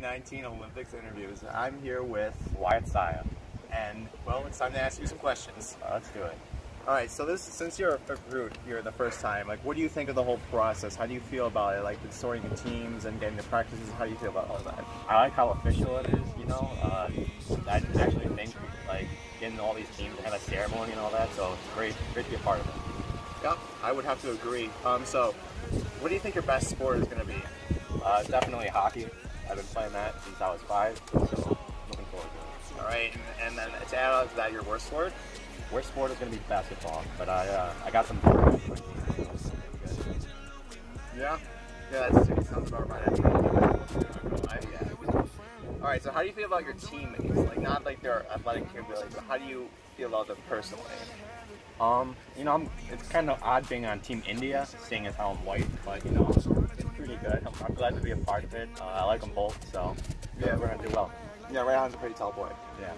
2019 Olympics interviews. I'm here with Wyatt Saia, and well, it's time to ask you some questions. Uh, let's do it. All right, so this since you're a recruit here the first time, like, what do you think of the whole process? How do you feel about it? Like, the sorting the teams and getting the practices. How do you feel about all that? I like how official it is. You know, uh, I actually think like getting all these teams and have a ceremony and all that. So it's great, great to be a part of it. Yeah, I would have to agree. Um, so, what do you think your best sport is going to be? Uh, definitely hockey. I've been playing that since I was five, so looking forward to it. All right, and, and then to add on to that, your worst sport? Worst sport is going to be basketball, but I uh, I got some. Yeah, yeah, that's it sounds about right. All right, so how do you feel about your teammates? Like, not like their athletic capabilities, but how do you feel about them personally? Um, you know, I'm, it's kind of odd being on Team India, seeing as how I'm white, but you know, it's pretty good. I'm, I'm glad to be a part of it. Uh, I like them both, so yeah, we're gonna do well. Yeah, Rayhan's a pretty tall boy. Yeah.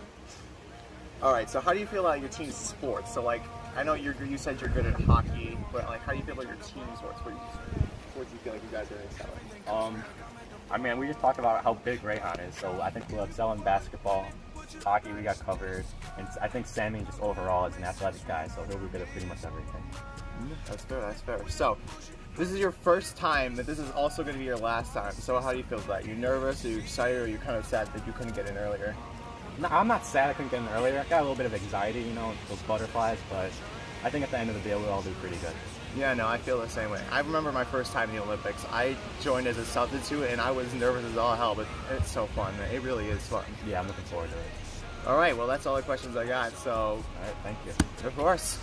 All right, so how do you feel about your team's sports? So, like, I know you're, you said you're good at hockey, but like, how do you feel about your team sports? What do you, what do you feel like you guys are excelling? Um, I mean, we just talked about how big Rayhan is, so I think we'll excel in basketball. Hockey, we got covered, and I think Sammy just overall is an athletic guy, so he'll be good at pretty much everything. Mm-hmm. That's fair. That's fair. So, this is your first time, but this is also going to be your last time. So, how do you feel about that? You nervous? Are you excited? Or are you kind of sad that you couldn't get in earlier? No, I'm not sad I couldn't get in earlier. I got a little bit of anxiety, you know, those butterflies, but I think at the end of the day we'll all do pretty good. Yeah, no, I feel the same way. I remember my first time in the Olympics. I joined as a substitute, and I was nervous as all hell, but it's so fun. It really is fun. Yeah, I'm looking forward to it. All right, well, that's all the questions I got. So, All right, thank you. of course.